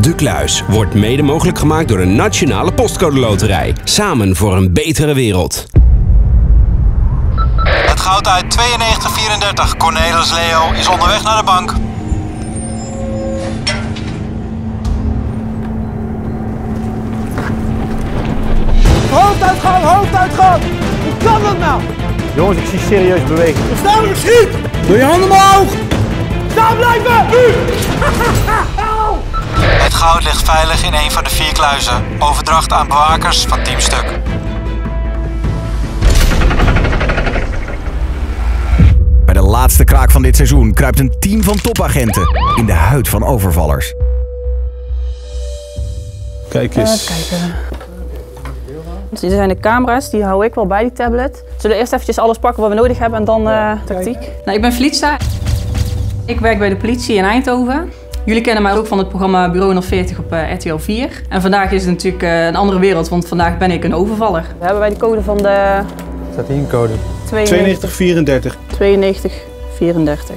De Kluis wordt mede mogelijk gemaakt door de Nationale Postcode Loterij. Samen voor een betere wereld. Het goud uit 9234. Cornelis Leo is onderweg naar de bank. Hoofduitgang, hoofduitgang! Hoe kan dat nou? Jongens, ik zie serieus beweging. Staan we schiet! Doe je handen omhoog! Staan blijven! Nu! Het goud ligt veilig in een van de vier kluizen. Overdracht aan bewakers van Team Stuk. Bij de laatste kraak van dit seizoen kruipt een team van topagenten in de huid van overvallers. Kijk eens. kijken. Dus Dit zijn de camera's, die hou ik wel bij die tablet. Zullen we eerst eventjes alles pakken wat we nodig hebben en dan eh, tactiek? Nou, ik ben Flitsa. Ik werk bij de politie in Eindhoven. Jullie kennen mij ook van het programma Bureau 040 op eh, RTL 4. En vandaag is het natuurlijk eh, een andere wereld, want vandaag ben ik een overvaller. We hebben bij de code van de Staat hier een code? 92, 9234. 92 34.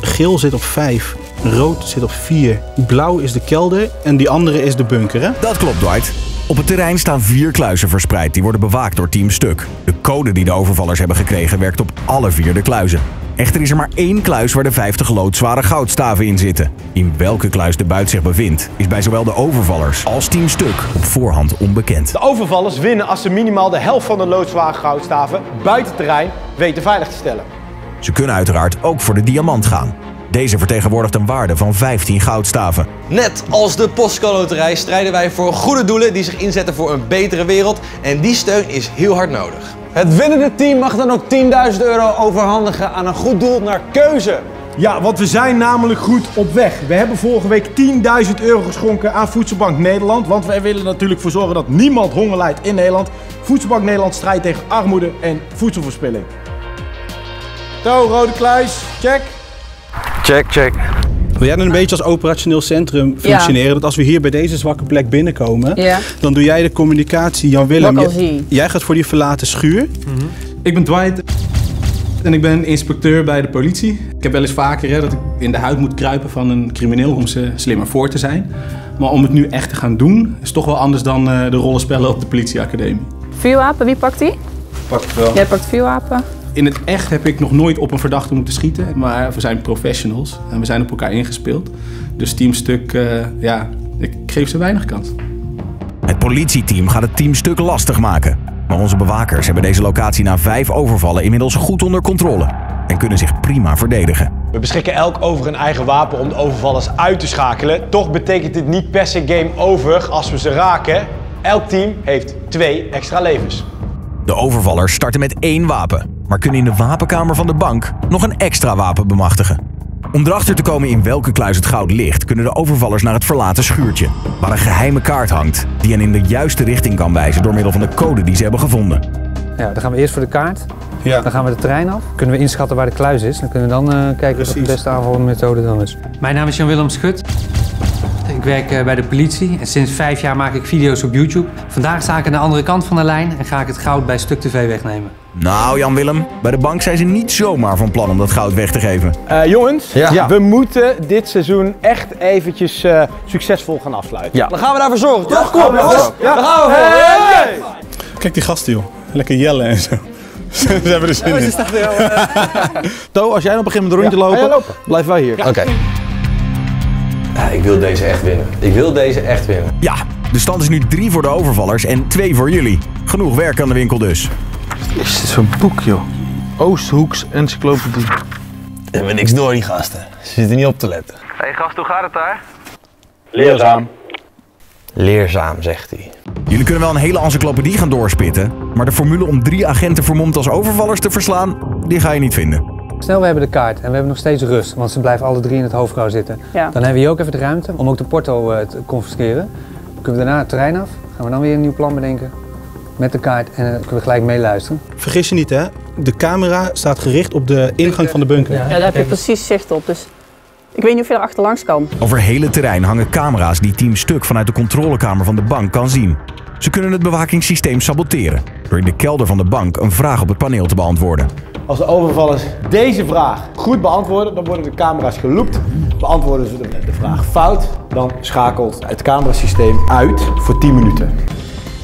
Geel zit op 5. Rood zit op 4. Blauw is de kelder en die andere is de bunker, hè? Dat klopt, Dwight. Op het terrein staan vier kluizen verspreid. Die worden bewaakt door Team Stuk. De code die de overvallers hebben gekregen werkt op alle vier de kluizen. Echter is er maar één kluis waar de 50 loodzware goudstaven in zitten. In welke kluis de buit zich bevindt, is bij zowel de overvallers als Team Stuk op voorhand onbekend. De overvallers winnen als ze minimaal de helft van de loodzware goudstaven buiten terrein weten veilig te stellen. Ze kunnen uiteraard ook voor de diamant gaan. Deze vertegenwoordigt een waarde van 15 goudstaven. Net als de Postcode strijden wij voor goede doelen die zich inzetten voor een betere wereld. En die steun is heel hard nodig. Het winnende team mag dan ook 10.000 euro overhandigen aan een goed doel naar keuze. Ja, want we zijn namelijk goed op weg. We hebben vorige week 10.000 euro geschonken aan Voedselbank Nederland. Want wij willen natuurlijk voor zorgen dat niemand honger lijdt in Nederland. Voedselbank Nederland strijdt tegen armoede en voedselverspilling. Zo, Rode Kluis, check. Check, check. Wil jij dan een beetje als operationeel centrum functioneren? Dat als we hier bij deze zwakke plek binnenkomen, Ja. dan doe jij de communicatie. Jan Willem, Wat ik al jij- jij gaat voor die verlaten schuur. Ik ben Dwight en ik ben inspecteur bij de politie. Ik heb wel eens vaker hè, dat ik in de huid moet kruipen van een crimineel om ze slimmer voor te zijn. Maar om het nu echt te gaan doen, is toch wel anders dan eh, de rollenspellen op de politieacademie. Vuurwapen, wie pakt die? Pak het wel. Jij pakt vuurwapen. In het echt heb ik nog nooit op een verdachte moeten schieten. Maar we zijn professionals en we zijn op elkaar ingespeeld. Dus teamstuk, eh, ja, ik geef ze weinig kans. Het politieteam gaat het team stuk lastig maken. Maar onze bewakers hebben deze locatie na vijf overvallen inmiddels goed onder controle. En kunnen zich prima verdedigen. We beschikken elk over een eigen wapen om de overvallers uit te schakelen. Toch betekent dit niet per se game over als we ze raken. Elk team heeft twee extra levens. De overvallers starten met één wapen, maar kunnen in de wapenkamer van de bank nog een extra wapen bemachtigen. Om erachter te komen in welke kluis het goud ligt, kunnen de overvallers naar het verlaten schuurtje, waar een geheime kaart hangt die hen in de juiste richting kan wijzen door middel van de code die ze hebben gevonden. Ja, dan gaan we eerst voor de kaart. Ja. Dan gaan we de terrein af. Kunnen we inschatten waar de kluis is. Dan kunnen we dan eh, kijken wat de beste aanvalmethode dan is. Mijn naam is Jan-Willem Schut. Ik werk eh, bij de politie en sinds vijf jaar maak ik video's op YouTube. Vandaag sta ik aan de andere kant van de lijn en ga ik het goud bij Stuk TV wegnemen. Nou, Jan-Willem, bij de bank zijn ze niet zomaar van plan om dat goud weg te geven. Eh, jongens, Ja. we moeten dit seizoen echt eventjes eh, succesvol gaan afsluiten. Ja. Dan gaan we daarvoor zorgen, toch? kom, jongens. Ja. Daar gaan we voor. Kijk die gasten, joh. Lekker jellen en zo. Ze hebben er zin in. To, als jij nog begint met een rondje Ja, ga jij lopen, lopen? blijven wij hier. Oké. Ja, ik wil deze echt winnen. Ik wil deze echt winnen. Ja, de stand is nu drie voor de overvallers en twee voor jullie. Genoeg werk aan de winkel dus. Is dit zo'n boek, joh? Oosthoeks Encyclopedie. We hebben niks door, die gasten. Ze zitten niet op te letten. Hé hey, gast, hoe gaat het daar? Leerzaam. Leerzaam, zegt hij. Jullie kunnen wel een hele encyclopedie gaan doorspitten, maar de formule om drie agenten vermomd als overvallers te verslaan, die ga je niet vinden. Stel, we hebben de kaart en we hebben nog steeds rust, want ze blijven alle drie in het hoofdgebouw zitten. Ja. Dan hebben we hier ook even de ruimte om ook de porto eh, te confisceren. Dan kunnen we daarna het terrein af, gaan we dan weer een nieuw plan bedenken met de kaart en dan kunnen we gelijk meeluisteren. Vergis je niet, hè? De camera staat gericht op de ingang van de bunker. Ja, daar heb je precies zicht op. Dus ik weet niet of je er achterlangs kan. Over het hele terrein hangen camera's die Team Stuk vanuit de controlekamer van de bank kan zien. Ze kunnen het bewakingssysteem saboteren door in de kelder van de bank een vraag op het paneel te beantwoorden. Als de overvallers deze vraag goed beantwoorden, dan worden de camera's geloopt. Beantwoorden ze de, vraag fout, dan schakelt het camerasysteem uit voor 10 minuten.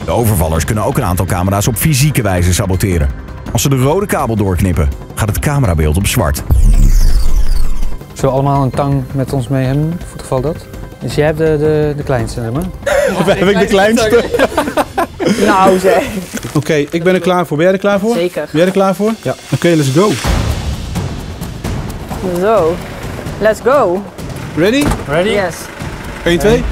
De overvallers kunnen ook een aantal camera's op fysieke wijze saboteren. Als ze de rode kabel doorknippen, gaat het camerabeeld op zwart. Zullen we allemaal een tang met ons mee hebben, voor het geval dat? Dus jij hebt de, de, de kleinste, maar? Heb ik de kleinste? Nou zeg. Oké, ik ben er klaar voor. Ben jij er klaar voor? Zeker. Ben jij er klaar voor? Ja. Oké, let's go. Zo. Let's go. Ready? Ready? Yes. 1, 2,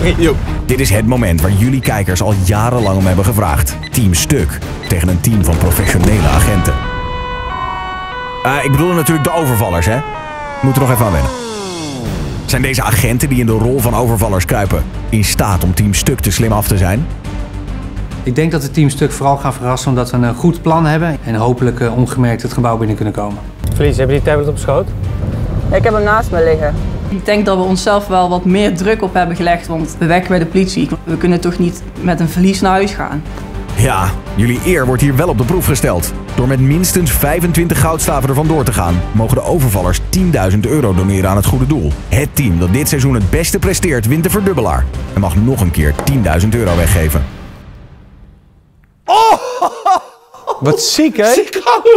3. Yo. Dit is het moment waar jullie kijkers al jarenlang om hebben gevraagd. Team Stuk tegen een team van professionele agenten. Eh, ik bedoel natuurlijk de overvallers, hè? Moet er nog even aan wennen. Zijn deze agenten die in de rol van overvallers kruipen in staat om Team Stuk te slim af te zijn? Ik denk dat we Team Stuk vooral gaan verrassen omdat we een goed plan hebben en hopelijk eh, ongemerkt het gebouw binnen kunnen komen. Verlies, heb je die tablet op schoot? Ik heb hem naast me liggen. Ik denk dat we onszelf wel wat meer druk op hebben gelegd, want we werken bij de politie. We kunnen toch niet met een verlies naar huis gaan. Ja, jullie eer wordt hier wel op de proef gesteld. Door met minstens 25 goudstaven ervan door te gaan, mogen de overvallers 10.000 euro doneren aan het goede doel. Het team dat dit seizoen het beste presteert, wint de verdubbelaar. En mag nog een keer 10.000 euro weggeven. Wat ziek, hè?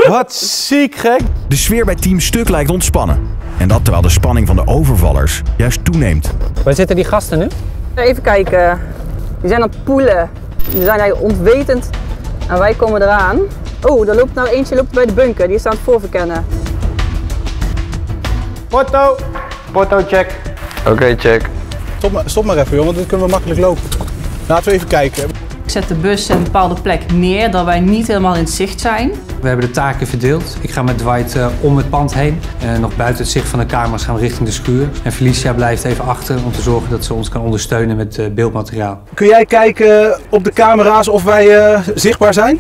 Wat ziek, gek. De sfeer bij Team Stuk lijkt ontspannen. En dat terwijl de spanning van de overvallers juist toeneemt. Waar zitten die gasten nu? Even kijken. Die zijn aan het poelen. Die zijn eigenlijk ontwetend. En wij komen eraan. Oh, er loopt nou eentje loopt bij de bunker. Die is aan het voorverkennen. Porto. Porto, check. Oké, check. Stop maar, stop maar even, jongen, want dan kunnen we makkelijk lopen. Laten we even kijken. Ik zet de bus in een bepaalde plek neer, dat wij niet helemaal in het zicht zijn. We hebben de taken verdeeld. Ik ga met Dwight eh, om het pand heen. En nog buiten het zicht van de camera's gaan we richting de schuur. En Felicia blijft even achter om te zorgen dat ze ons kan ondersteunen met eh, beeldmateriaal. Kun jij kijken op de camera's of wij eh, zichtbaar zijn?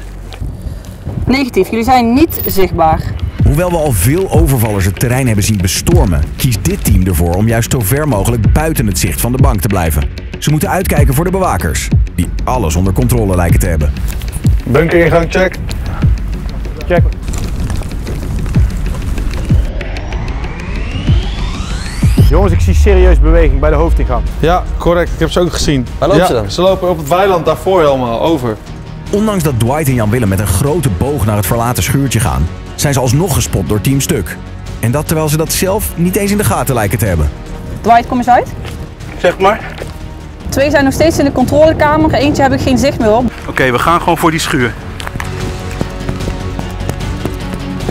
Negatief, jullie zijn niet zichtbaar. Hoewel we al veel overvallers het terrein hebben zien bestormen, kiest dit team ervoor om juist zo ver mogelijk buiten het zicht van de bank te blijven. Ze moeten uitkijken voor de bewakers, die alles onder controle lijken te hebben. Bunkeringang, check. Check. Jongens, ik zie serieus beweging bij de hoofdingang. Ja, correct. Ik heb ze ook gezien. Waar lopen ja, ze dan? Ze lopen op het weiland daarvoor helemaal, over. Ondanks dat Dwight en Jan Willem met een grote boog naar het verlaten schuurtje gaan, zijn ze alsnog gespot door Team Stuk. En dat terwijl ze dat zelf niet eens in de gaten lijken te hebben. Dwight, kom eens uit. Zeg maar. Twee zijn nog steeds in de controlekamer. Eentje heb ik geen zicht meer op. Oké, we gaan gewoon voor die schuur.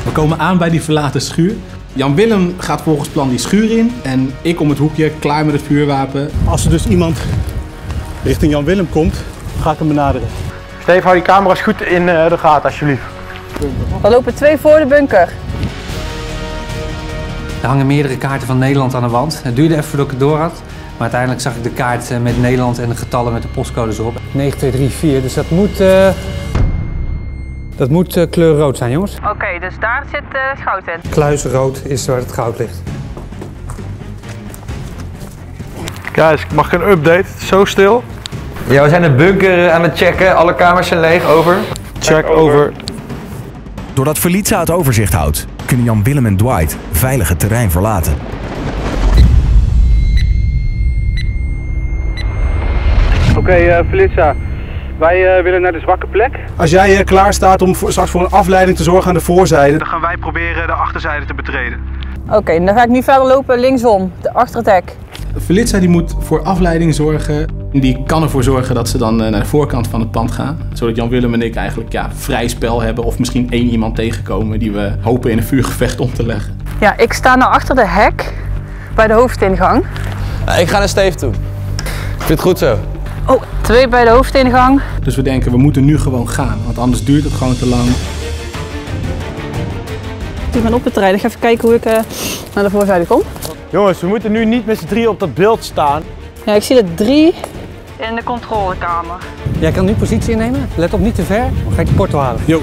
We komen aan bij die verlaten schuur. Jan Willem gaat volgens plan die schuur in en ik om het hoekje klaar met het vuurwapen. Als er dus iemand richting Jan Willem komt, ga ik hem benaderen. Steve, hou die camera's goed in eh, de gaten, alsjeblieft. Er lopen twee voor de bunker. Er hangen meerdere kaarten van Nederland aan de wand. Het duurde even voordat ik het door had. Maar uiteindelijk zag ik de kaart eh, met Nederland en de getallen met de postcodes erop. 9234, dus dat moet, eh, dat moet eh, kleurrood zijn, jongens. Oké, dus daar zit uh, goud in. Kluisrood is waar het goud ligt. Guys, mag ik een update? Het is zo stil. Ja, we zijn de bunker aan het checken. Alle kamers zijn leeg, over. Check, over. Doordat Felicia het overzicht houdt, kunnen Jan Willem en Dwight veilig het terrein verlaten. Oké, okay, Felicia. Wij uh, willen naar de zwakke plek. Als jij uh, klaar staat om voor, straks voor een afleiding te zorgen aan de voorzijde, dan gaan wij proberen de achterzijde te betreden. Oké, okay, dan ga ik nu verder lopen linksom, de achter het hek. Felicia die moet voor afleiding zorgen. Die kan ervoor zorgen dat ze dan uh, naar de voorkant van het pand gaan. Zodat Jan Willem en ik eigenlijk ja, vrij spel hebben. Of misschien één iemand tegenkomen die we hopen in een vuurgevecht om te leggen. Ja, ik sta nou achter de hek bij de hoofdingang. ik ga naar Steve toe. Ik vind het goed zo. Oh, twee bij de hoofdingang. Dus we denken, we moeten nu gewoon gaan, want anders duurt het gewoon te lang. Ik ben op het terrein. Ik ga even kijken hoe ik uh, naar de voorzijde kom. Jongens, we moeten nu niet met z'n drie op dat beeld staan. Ja, ik zie er drie in de controlekamer. Jij kan nu positie innemen. Let op, niet te ver. Dan ga ik de porto halen. Jo.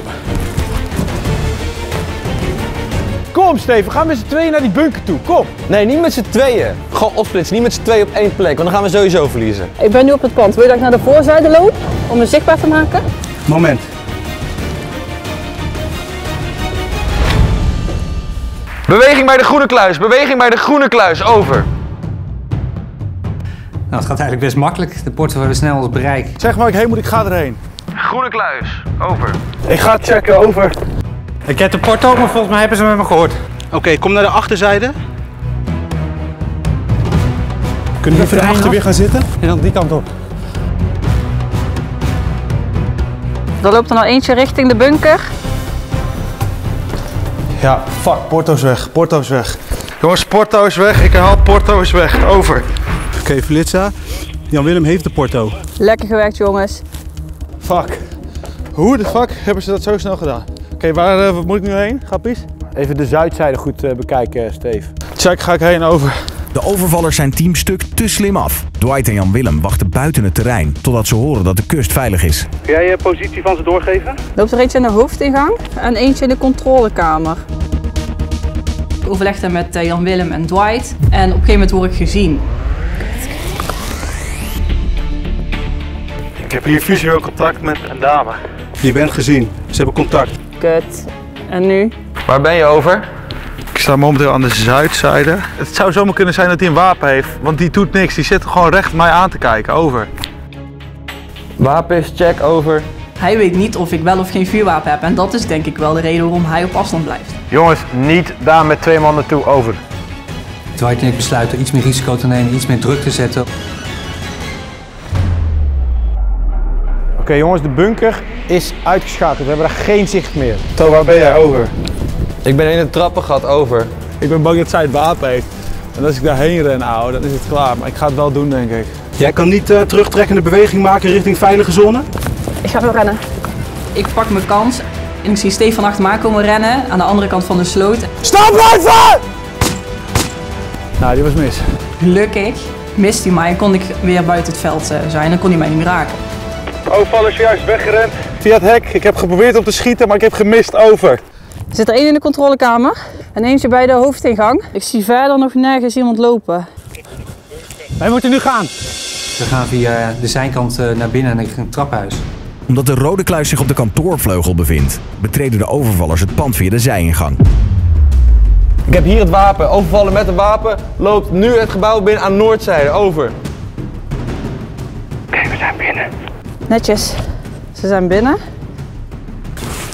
Kom Steven, ga met z'n tweeën naar die bunker toe. Kom. Nee, niet met z'n tweeën. Gewoon opsplitsen, niet met z'n tweeën op één plek, want dan gaan we sowieso verliezen. Ik ben nu op het pand. Wil je dat ik naar de voorzijde loop om me zichtbaar te maken? Moment. Beweging bij de groene kluis, beweging bij de groene kluis, over. Nou, het gaat eigenlijk best makkelijk. De hebben snel ons bereik. Zeg maar ik heen moet, ik ga erheen. Groene kluis, over. Ik ga checken, over. Ik heb de porto, maar volgens mij hebben ze met me gehoord. Oké, kom naar de achterzijde. Kunnen we even achter weer gaan zitten? En dan die kant op. Er loopt er nou eentje richting de bunker. Ja, fuck, Porto is weg, Porto is weg. Jongens, Porto is weg, ik herhaal, Porto is weg, over. Oké, Felitza, Jan-Willem heeft de Porto. Lekker gewerkt jongens. Fuck. Hoe de fuck hebben ze dat zo snel gedaan? Oké, waar uh, moet ik nu heen, Gappies? Even de zuidzijde goed uh, bekijken, Steve. Check, ga ik heen, over. De overvallers zijn teamstuk te slim af. Dwight en Jan Willem wachten buiten het terrein totdat ze horen dat de kust veilig is. Kun jij je positie van ze doorgeven? Loopt er eentje in de hoofdingang en eentje in de controlekamer. Ik overlegde met uh, Jan Willem en Dwight en op een gegeven moment word ik gezien. Heb hier visueel contact met een dame. Je bent gezien, ze hebben contact. Kut. En nu? Waar ben je over? Ik sta momenteel aan de zuidzijde. Het zou zomaar kunnen zijn dat hij een wapen heeft, want die doet niks. Die zit gewoon recht mij aan te kijken. Over. Wapen is check, over. Hij weet niet of ik wel of geen vuurwapen heb en dat is denk ik wel de reden waarom hij op afstand blijft. Jongens, niet daar met twee man naartoe, over. Dwight en ik besluiten iets meer risico te nemen, iets meer druk te zetten. Oké jongens, de bunker is uitgeschakeld. We hebben daar geen zicht meer. To, waar ben jij over? Ik ben in het trappengat, over. Ik ben bang dat zij het wapen heeft. En als ik daarheen ren, ouwe, dan is het klaar. Maar ik ga het wel doen, denk ik. Jij kan niet uh, terugtrekkende beweging maken richting veilige zone? Ik ga wel rennen. Ik pak mijn kans en ik zie Stefan achter me aan komen rennen aan de andere kant van de sloot. Stop blijven! Nou, die was mis. Gelukkig mist hij mij en kon ik weer buiten het veld uh, zijn en kon hij mij niet raken. Overval is juist weggerend via het hek. Ik heb geprobeerd om te schieten, maar ik heb gemist over. Er zit er één in de controlekamer en eentje bij de hoofdingang. Ik zie verder nog nergens iemand lopen. Wij moeten nu gaan. We gaan via de zijkant uh, naar binnen naar het traphuis. Omdat de rode kluis zich op de kantoorvleugel bevindt, betreden de overvallers het pand via de zijingang. Ik heb hier het wapen. Overvallen met het wapen. Loopt nu het gebouw binnen aan noordzijde. Over. Oké, we zijn binnen. Netjes. Ze zijn binnen.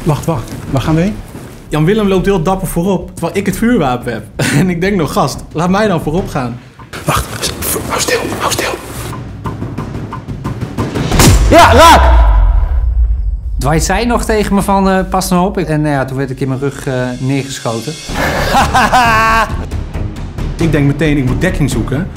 Wacht, wacht. Waar gaan we heen? Jan Willem loopt heel dapper voorop, terwijl ik het vuurwapen heb. En ik denk nog, gast, laat mij dan voorop gaan. Wacht, hou stil, hou stil. Ja, raak! Dwight zei nog tegen me van uh, pas nou op. En uh, ja, toen werd ik in mijn rug uh, neergeschoten. ik denk meteen, ik moet dekking zoeken.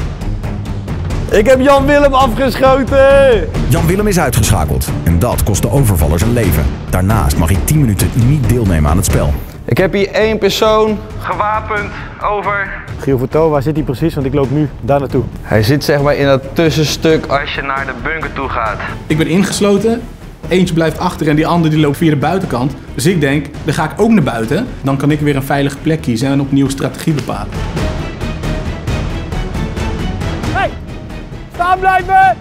Ik heb Jan Willem afgeschoten! Jan Willem is uitgeschakeld en dat kost de overvaller zijn leven. Daarnaast mag hij 10 minuten niet deelnemen aan het spel. Ik heb hier één persoon gewapend, over. Giel Verto, waar zit hij precies? Want ik loop nu daar naartoe. Hij zit zeg maar in dat tussenstuk als je naar de bunker toe gaat. Ik ben ingesloten, eentje blijft achter en die andere die loopt via de buitenkant. Dus ik denk, dan ga ik ook naar buiten. Dan kan ik weer een veilige plek kiezen en opnieuw strategie bepalen. Staan blijven!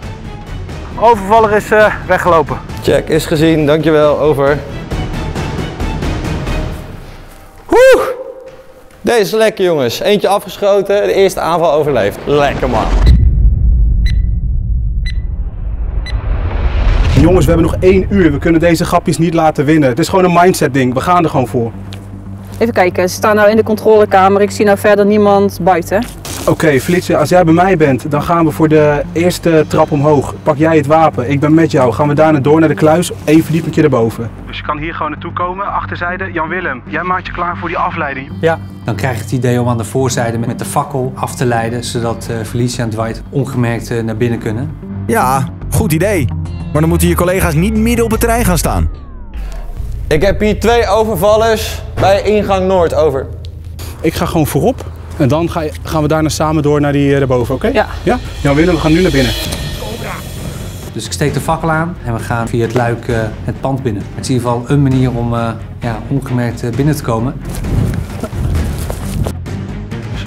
Overvaller is uh, weggelopen. Check, is gezien, dankjewel, over. Woe! Deze is lekker jongens. Eentje afgeschoten, de eerste aanval overleefd. Lekker man. Jongens, we hebben nog één uur. We kunnen deze grapjes niet laten winnen. Het is gewoon een mindset ding. We gaan er gewoon voor. Even kijken, ze staan nou in de controlekamer. Ik zie nou verder niemand buiten. Oké, okay, Flitsen, als jij bij mij bent, dan gaan we voor de eerste trap omhoog. Pak jij het wapen, ik ben met jou. Gaan we daarna door naar de kluis, één verdiepingje erboven. Dus je kan hier gewoon naartoe komen, achterzijde. Jan Willem, jij maakt je klaar voor die afleiding. Ja. Dan krijg je het idee om aan de voorzijde met de fakkel af te leiden, zodat uh, Felicia en Dwight ongemerkt uh, naar binnen kunnen. Ja, goed idee. Maar dan moeten je collega's niet midden op het terrein gaan staan. Ik heb hier twee overvallers bij ingang Noord, over. Ik ga gewoon voorop. En dan ga je, gaan we daarna samen door naar die daarboven, oké? Ja. ja. Jan Willem, we gaan nu naar binnen. Dus ik steek de fakkel aan en we gaan via het luik uh, het pand binnen. Het is in ieder geval een manier om uh, ja, ongemerkt uh, binnen te komen.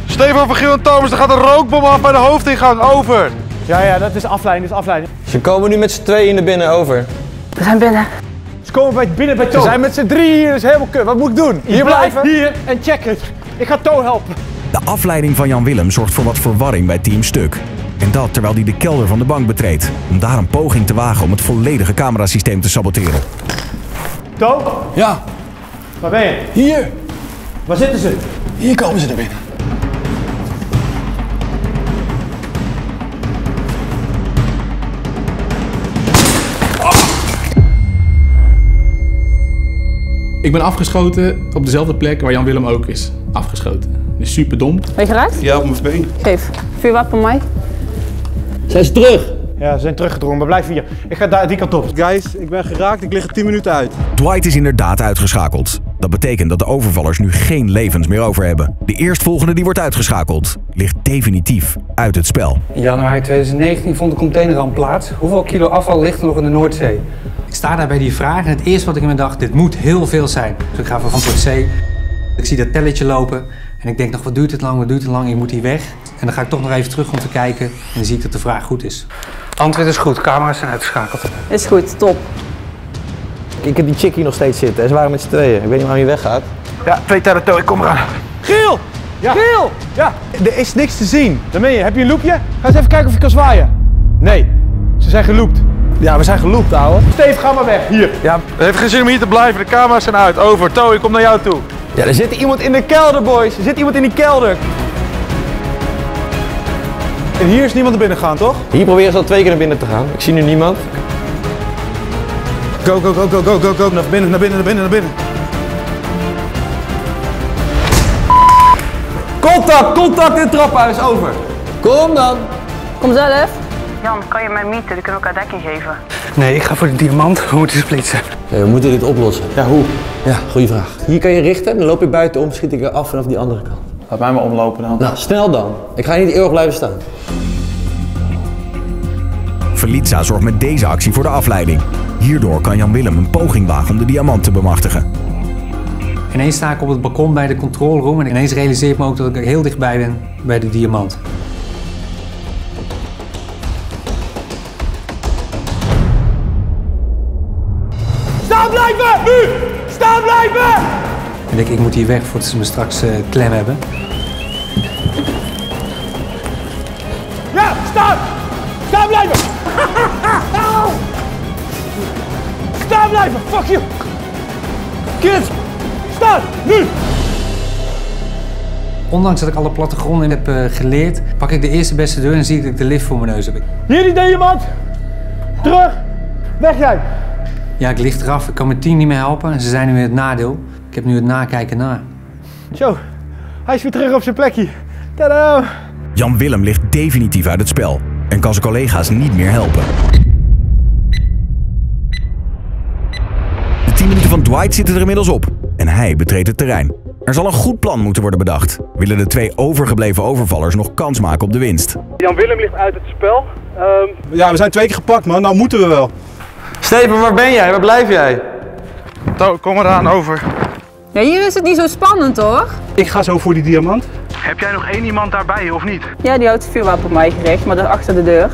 Stefan van Giel en Thomas, er gaat een rookbom af bij de hoofdingang, over. Ja, ja, dat is afleiding, dat is afleiding. Ze komen nu met z'n tweeën naar binnen, over. We zijn binnen. Ze komen bij, binnen bij Toon. Ze zijn met z'n drie hier, dat is helemaal kut. Wat moet ik doen? Hier blijven? Hier en check het. Ik ga To helpen. De afleiding van Jan Willem zorgt voor wat verwarring bij Team Stuk. En dat terwijl hij de kelder van de bank betreedt. Om daar een poging te wagen om het volledige camerasysteem te saboteren. To? Ja. Waar ben je? Hier. Waar zitten ze? Hier komen ze er binnen. Ik ben afgeschoten op dezelfde plek waar Jan Willem ook is afgeschoten. Dus super dom. Ben je geraakt? Ja, op mijn been. Geef. Vuurwapen mij. Zijn ze terug? Ja, ze zijn teruggedrongen. Maar blijf hier. Ik ga daar die kant op. Guys, ik ben geraakt. Ik lig er 10 minuten uit. Dwight is inderdaad uitgeschakeld. Dat betekent dat de overvallers nu geen levens meer over hebben. De eerstvolgende die wordt uitgeschakeld ligt definitief uit het spel. In januari 2019 vond de containerramp plaats. Hoeveel kilo afval ligt er nog in de Noordzee? Ik sta daar bij die vraag en het eerste wat ik in me dacht, dit moet heel veel zijn. Dus ik ga van antwoord C. Ik zie dat telletje lopen en ik denk nog, wat duurt het lang, wat duurt het lang, ik moet hier weg. En dan ga ik toch nog even terug om te kijken en dan zie ik dat de vraag goed is. Antwoord is goed, camera's zijn uitgeschakeld. Is goed, top. Ik heb die chick hier nog steeds zitten en ze waren met z'n tweeën. Ik weet niet waarom hij weggaat. Ja, twee terror, ik kom eraan. Giel! Ja. Giel! Ja, er is niks te zien. Daar ben je. Heb je een loopje? Ga eens even kijken of je kan zwaaien. Nee, ze zijn geloopt. Ja, we zijn geloopt, ouwe. Steve, ga maar weg. Hier. Ja, het heeft geen zin om hier te blijven. De camera's zijn uit. Over. To, ik kom naar jou toe. Ja, er zit iemand in de kelder, boys. Er zit iemand in die kelder. En hier is niemand naar binnen gegaan, toch? Hier proberen ze al twee keer naar binnen te gaan. Ik zie nu niemand. Go, go, go, go, go, go, go. Naar binnen, naar binnen, naar binnen, naar binnen. Contact, contact in het trappenhuis, over. Kom dan. Kom zelf. Jan, kan je mij mieten? Dan kunnen we elkaar dekking geven. Nee, ik ga voor de diamant. We moeten splitsen. Ja, we moeten dit oplossen. Ja, hoe? Ja, goede vraag. Hier kan je richten, dan loop ik buiten om, schiet ik er af vanaf die andere kant. Laat mij maar omlopen dan. Nou, snel dan. Ik ga niet eeuwig blijven staan. Felitza zorgt met deze actie voor de afleiding. Hierdoor kan Jan Willem een poging wagen om de diamant te bemachtigen. Ineens sta ik op het balkon bij de control room en ineens realiseer ik me ook dat ik heel dichtbij ben bij de diamant. Blijven! En ik, ik moet hier weg voordat ze me straks eh, klem hebben. Ja, staan! Staan blijven! Staan blijven! Fuck you! Kids! Staan! Nu! Ondanks dat ik alle plattegronden heb eh, geleerd, pak ik de eerste beste deur en zie ik dat ik de lift voor mijn neus heb. Hier die diamant! Terug! Weg jij! Ja, ik lig eraf. Ik kan mijn team niet meer helpen en ze zijn nu in het nadeel. Ik heb nu het nakijken na. Zo, hij is weer terug op zijn plekje. Tadaa! Jan Willem ligt definitief uit het spel en kan zijn collega's niet meer helpen. De 10 minuten van Dwight zitten er inmiddels op en hij betreedt het terrein. Er zal een goed plan moeten worden bedacht. Willen de twee overgebleven overvallers nog kans maken op de winst? Jan Willem ligt uit het spel. Ehm, ja, we zijn twee keer gepakt, man. Nou moeten we wel. Steven, waar ben jij? Waar blijf jij? To, kom eraan, over. Ja, hier is het niet zo spannend hoor. Ik ga zo voor die diamant. Heb jij nog één iemand daarbij of niet? Ja, die houdt het vuurwapen op mij gericht, maar dat is achter de deur.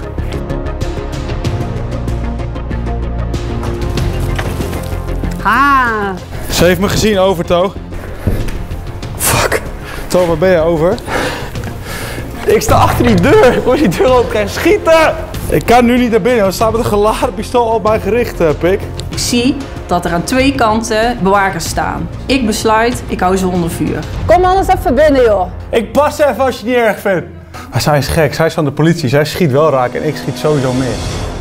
Ha! Ze heeft me gezien, over, To. Fuck. To, waar ben je, over? Ik sta achter die deur. Ik moet die deur open krijgen. Schieten! Ik kan nu niet naar binnen. Er staat met een geladen pistool op mij gericht, eh, pik. Ik zie dat er aan twee kanten bewakers staan. Ik besluit, ik hou ze onder vuur. Kom anders even binnen joh. Ik pas even als je het niet erg vindt. Maar zij is gek. Zij is van de politie. Zij schiet wel raak en ik schiet sowieso meer.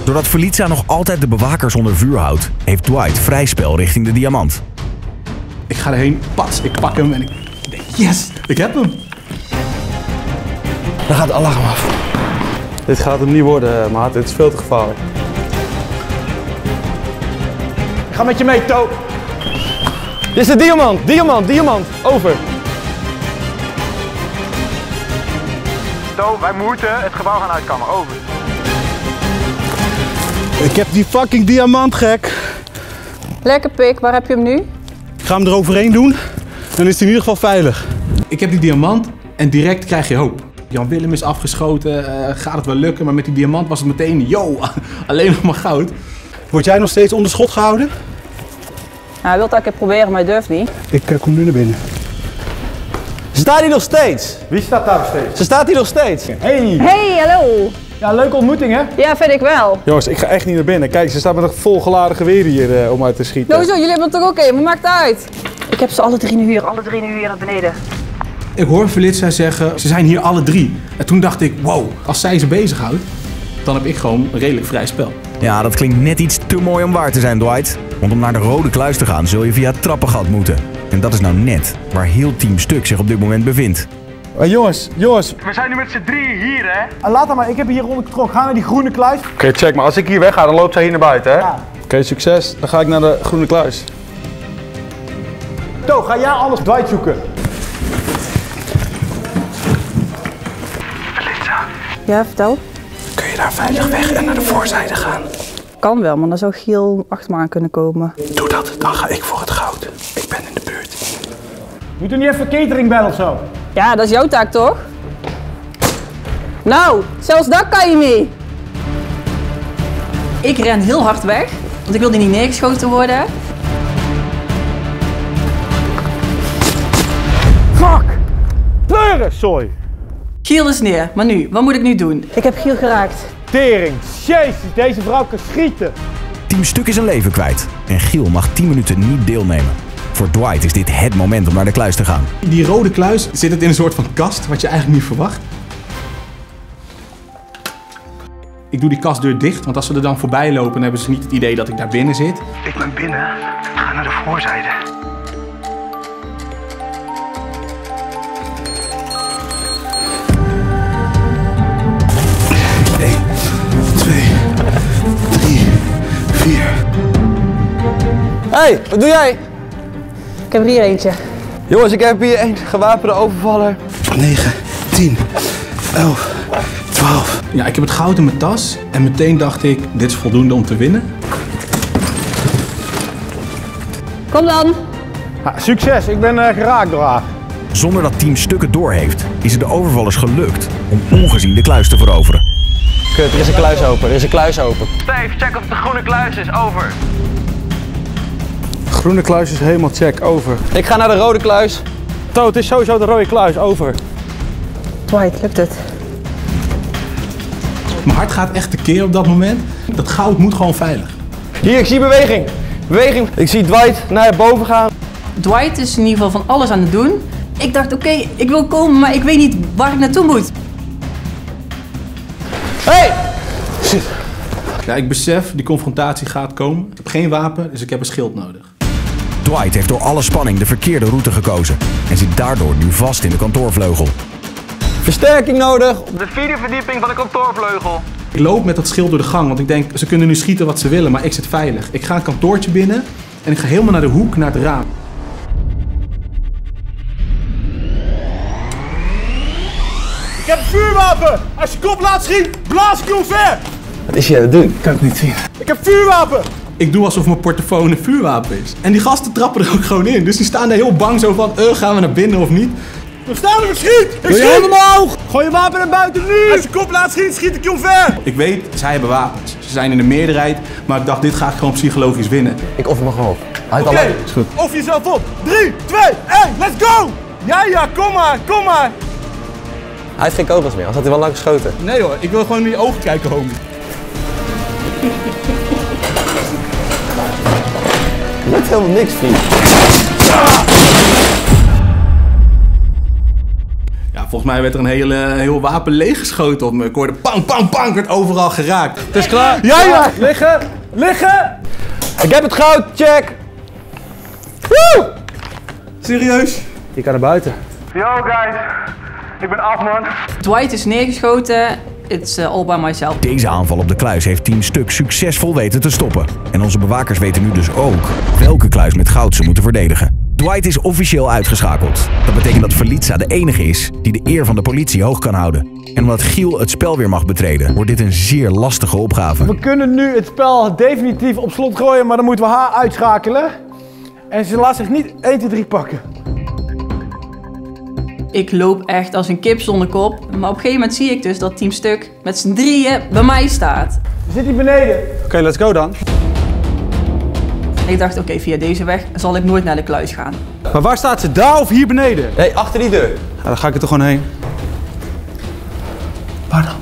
Doordat Felitza nog altijd de bewakers onder vuur houdt, heeft Dwight vrij spel richting de diamant. Ik ga erheen, pas, ik pak hem en ik denk, yes, ik heb hem. Dan gaat de alarm af. Dit gaat hem niet worden, maat. Dit is veel te gevaarlijk. Ik ga met je mee, To. Dit is de diamant, diamant, diamant. Over. To, wij moeten het gebouw gaan uitkammen. Over. Ik heb die fucking diamant, gek. Lekker pik, waar heb je hem nu? Ik ga hem eroverheen doen. Dan is hij in ieder geval veilig. Ik heb die diamant en direct krijg je hoop. Jan Willem is afgeschoten, eh, gaat het wel lukken, maar met die diamant was het meteen, yo, alleen nog maar goud. Word jij nog steeds onder schot gehouden? Nou, hij wil het elke keer proberen, maar hij durft niet. Ik eh, kom nu naar binnen. Ze staat hier nog steeds. Wie staat daar nog steeds? Ze staat hier nog steeds. Hey! Hey, hallo. Ja, leuke ontmoeting hè? Ja, vind ik wel. Jongens, ik ga echt niet naar binnen. Kijk, ze staat met een volgeladen geweer hier eh, om uit te schieten. Hoezo, jullie hebben het toch ook één, maar maakt het uit. Ik heb ze alle drie nu hier, alle drie nu hier naar beneden. Ik hoor Felitza zeggen, ze zijn hier alle drie. En toen dacht ik, wow, als zij ze bezighoudt, dan heb ik gewoon een redelijk vrij spel. Ja, dat klinkt net iets te mooi om waar te zijn, Dwight. Want om naar de Rode Kluis te gaan zul je via het trappengat moeten. En dat is nou net waar heel Team Stuk zich op dit moment bevindt. Hey, jongens, jongens. We zijn nu met z'n drieën hier hè? Laat maar, ik heb hier onder controle. Ga naar die groene kluis. Oké, check maar. Als ik hier wegga, dan loopt zij hier naar buiten, hè? Oké, succes. Dan ga ik naar de groene kluis. To, ga jij alles Dwight zoeken? Ja, vertel. Kun je daar veilig weg en naar de voorzijde gaan? Kan wel, maar dan zou Giel achter me aan kunnen komen. Doe dat, dan ga ik voor het goud. Ik ben in de buurt. Moet er niet even catering bellen of zo? Ja, dat is jouw taak toch? Nou, zelfs daar kan je mee. Ik ren heel hard weg, want ik wilde niet neergeschoten worden. Fuck! Pleuren, sorry. Giel is neer, maar nu, wat moet ik nu doen? Ik heb Giel geraakt. Tering, jezus, deze vrouw kan schieten. Team Stuk is een leven kwijt. En Giel mag 10 minuten niet deelnemen. Voor Dwight is dit het moment om naar de kluis te gaan. Die rode kluis zit het in een soort van kast, wat je eigenlijk niet verwacht. Ik doe die kastdeur dicht, want als ze er dan voorbij lopen, dan hebben ze niet het idee dat ik daar binnen zit. Ik ben binnen. Ga naar de voorzijde. Hey, wat doe jij? Ik heb er hier eentje. Jongens, ik heb hier een gewapende overvaller. 9, 10, 11, 12. Ja, ik heb het goud in mijn tas en meteen dacht ik, dit is voldoende om te winnen. Kom dan. succes, ik ben uh, geraakt door haar. Zonder dat Team Stuk het doorheeft, is het de overvallers gelukt om ongezien de kluis te veroveren. Kut, er is een kluis open, er is een kluis open. Steve, check of de groene kluis is, over. Groene kluis is helemaal check, over. Ik ga naar de rode kluis. To, het is sowieso de rode kluis, over. Dwight, lukt het? Mijn hart gaat echt tekeer op dat moment. Dat goud moet gewoon veilig. Hier, ik zie beweging. Beweging. Ik zie Dwight naar boven gaan. Dwight is in ieder geval van alles aan het doen. Ik dacht, oké, ik wil komen, maar ik weet niet waar ik naartoe moet. Hey! Ja, ik besef, die confrontatie gaat komen. Ik heb geen wapen, dus ik heb een schild nodig. Dwight heeft door alle spanning de verkeerde route gekozen en zit daardoor nu vast in de kantoorvleugel. Versterking nodig. Op de vierde verdieping van de kantoorvleugel. Ik loop met dat schild door de gang, want ik denk, ze kunnen nu schieten wat ze willen, maar ik zit veilig. Ik ga een kantoortje binnen en ik ga helemaal naar de hoek, naar het raam. Ik heb een vuurwapen! Als je kop laat schieten, blaas ik je omver! Wat is je aan het doen? Kan ik niet zien. Ik heb vuurwapen! Ik doe alsof mijn portofoon een vuurwapen is. En die gasten trappen er ook gewoon in. Dus die staan daar heel bang zo van, uh, gaan we naar binnen of niet? We staan er, ik schiet! Ik schiet! handen omhoog! Gooi je wapen naar buiten nu! Als je kop laat schieten, schiet ik je omver! Ik weet, zij hebben wapens. Ze zijn in de meerderheid, maar ik dacht, dit ga ik gewoon psychologisch winnen. Ik offer me gewoon op. Hij Oké, is goed. offer jezelf op. 3, 2, 1, let's go! Ja, ja, kom maar, kom maar! Hij heeft geen kogels meer, anders had hij wel lang geschoten. Nee hoor, ik wil gewoon in je ogen kijken, homie. Helemaal niks, vriend. Ja, volgens mij werd er een hele, heel wapen leeggeschoten op me. Ik hoorde pang, pang, pang, werd overal geraakt. Het is klaar. Ja, ja, liggen, liggen! Ik heb het goud, check. Woe! Serieus? Je kan naar buiten. Yo guys, ik ben af man. Dwight is neergeschoten. It's uh, all by myself. Deze aanval op de kluis heeft Team Stuk succesvol weten te stoppen. En onze bewakers weten nu dus ook welke kluis met goud ze moeten verdedigen. Dwight is officieel uitgeschakeld. Dat betekent dat Felitza de enige is die de eer van de politie hoog kan houden. En omdat Giel het spel weer mag betreden, wordt dit een zeer lastige opgave. We kunnen nu het spel definitief op slot gooien, maar dan moeten we haar uitschakelen. En ze laat zich niet 1, 2, 3 pakken. Ik loop echt als een kip zonder kop. Maar op een gegeven moment zie ik dus dat Team Stuk met z'n drieën bij mij staat. Zit hij beneden? Oké, let's go dan. Ik dacht, oké, via deze weg zal ik nooit naar de kluis gaan. Maar waar staat ze? Daar of hier beneden? Nee, achter die deur. Ja, dan ga ik er toch gewoon heen. Waar dan?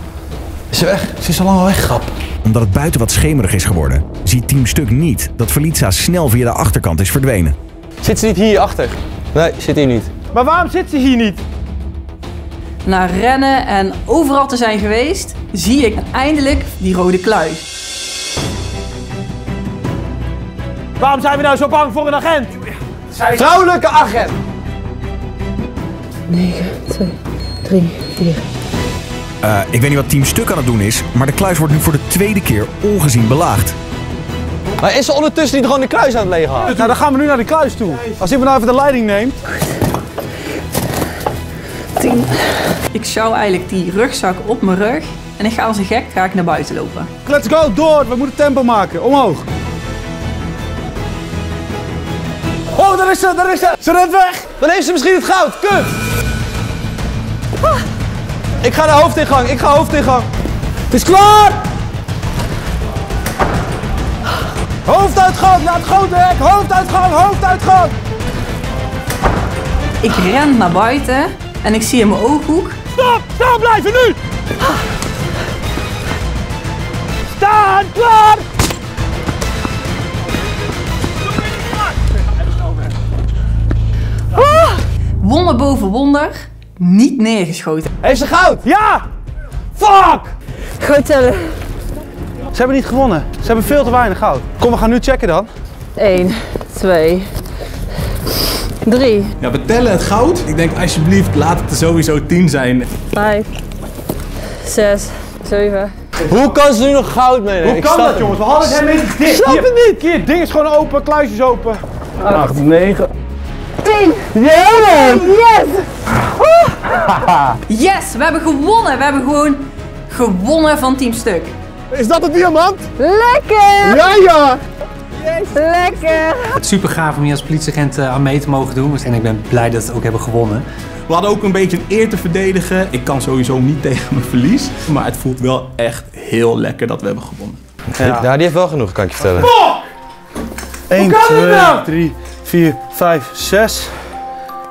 Is ze weg? Ze is al lang al weg, grap. Omdat het buiten wat schemerig is geworden, ziet Team Stuk niet dat Felicia snel via de achterkant is verdwenen. Zit ze niet hier achter? Nee, zit hier niet. Maar waarom zit ze hier niet? Na rennen en overal te zijn geweest, zie ik eindelijk die rode kluis. Waarom zijn we nou zo bang voor een agent? Vrouwelijke agent! 9, 2, 3, 4. Eh, ik weet niet wat Team Stuk aan het doen is, maar de kluis wordt nu voor de tweede keer ongezien belaagd. Maar is ze ondertussen niet gewoon de kluis aan het leeghalen? Nou, dan gaan we nu naar de kluis toe. Als iemand nou even de leiding neemt. 10. Ik sjouw eigenlijk die rugzak op mijn rug en ik ga als een gek ga ik naar buiten lopen. Let's go, door. We moeten tempo maken. Omhoog. Oh, daar is ze, daar is ze. Ze rent weg. Dan heeft ze misschien het goud. Kut! Ik ga naar hoofdingang. Ik ga hoofdingang. Het is klaar. Hoofduitgang naar het grote hek. Hoofduitgang, hoofduitgang. Ik ren naar buiten en ik zie in mijn ooghoek. Stop, staan blijven nu. Staan, klaar. Wonder boven wonder, niet neergeschoten. Heeft ze goud? Ja. Fuck. Goed tellen. Ze hebben niet gewonnen. Ze hebben veel te weinig goud. Kom, we gaan nu checken dan. 1, 2, 3, Ja, we tellen het goud. Ik denk alsjeblieft, laat het er sowieso 10 zijn. 5, 6, 7. Hoe kan ze nu nog goud meenemen? Hoe Ik kan dat, jongens? We hadden het helemaal niet dicht. Snap het niet. Hier, het ding is gewoon open, kluis is open. 8, 9. 10! Yeah! Yes! Yes, we hebben gewonnen. We hebben gewoon gewonnen van Team Stuk. Is dat een diamant? Lekker! Ja, ja. Lekker! Het is super gaaf om hier als politieagent eh, aan mee te mogen doen. En ik ben blij dat we het ook hebben gewonnen. We hadden ook een beetje een eer te verdedigen. Ik kan sowieso niet tegen mijn verlies. Maar het voelt wel echt heel lekker dat we hebben gewonnen. Ja. die heeft wel genoeg, kan ik je vertellen. 1, kan dit 2, nou? 3, 4, 5, 6,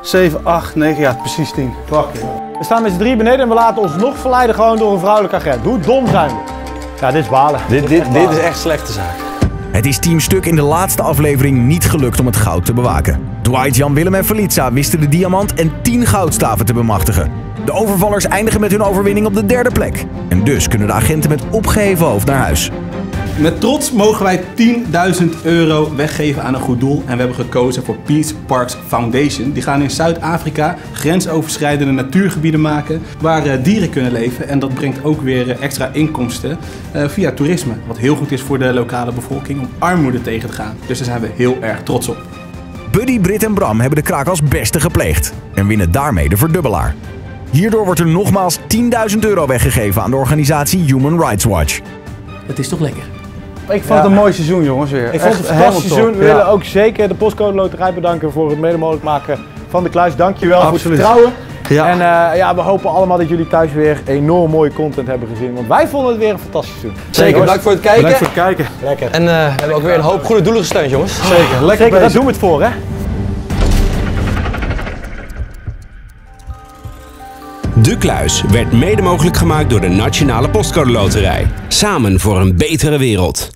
7, 8, 9. Ja, precies 10. We staan met z'n drie beneden en we laten ons nog verleiden gewoon door een vrouwelijke agent. Hoe dom zijn we? Ja, dit is balen. Dit, dit, dit is echt slechte zaak. Het is Team Stuk in de laatste aflevering niet gelukt om het goud te bewaken. Dwight, Jan Willem en Felicia wisten de diamant en 10 goudstaven te bemachtigen. De overvallers eindigen met hun overwinning op de derde plek. En dus kunnen de agenten met opgeheven hoofd naar huis. Met trots mogen wij 10.000 euro weggeven aan een goed doel. En we hebben gekozen voor Peace Parks Foundation. Die gaan in Zuid-Afrika grensoverschrijdende natuurgebieden maken waar eh, dieren kunnen leven. En dat brengt ook weer eh, extra inkomsten eh, via toerisme. Wat heel goed is voor de lokale bevolking om armoede tegen te gaan. Dus daar zijn we heel erg trots op. Buddy, Britt en Bram hebben de kraak als beste gepleegd. En winnen daarmee de verdubbelaar. Hierdoor wordt er nogmaals 10.000 euro weggegeven aan de organisatie Human Rights Watch. Het is toch lekker? Ik vond het een mooi seizoen, jongens, weer. Ik vond het een fantastisch seizoen. We Ja. willen ook zeker de Postcode Loterij bedanken voor het mede mogelijk maken van de kluis. Dankjewel voor Absoluut. het vertrouwen. Ja. En eh, ja, we hopen allemaal dat jullie thuis weer enorm mooie content hebben gezien. Want wij vonden het weer een fantastisch seizoen. Zeker, bedankt voor het kijken. Bedankt voor het kijken. Lekker. En eh, we hebben ook weer een hoop goede doelen gesteund, jongens. Zeker, lekker Zeker, daar doen we het voor, hè? De Kluis werd mede mogelijk gemaakt door de Nationale Postcode Loterij. Samen voor een betere wereld.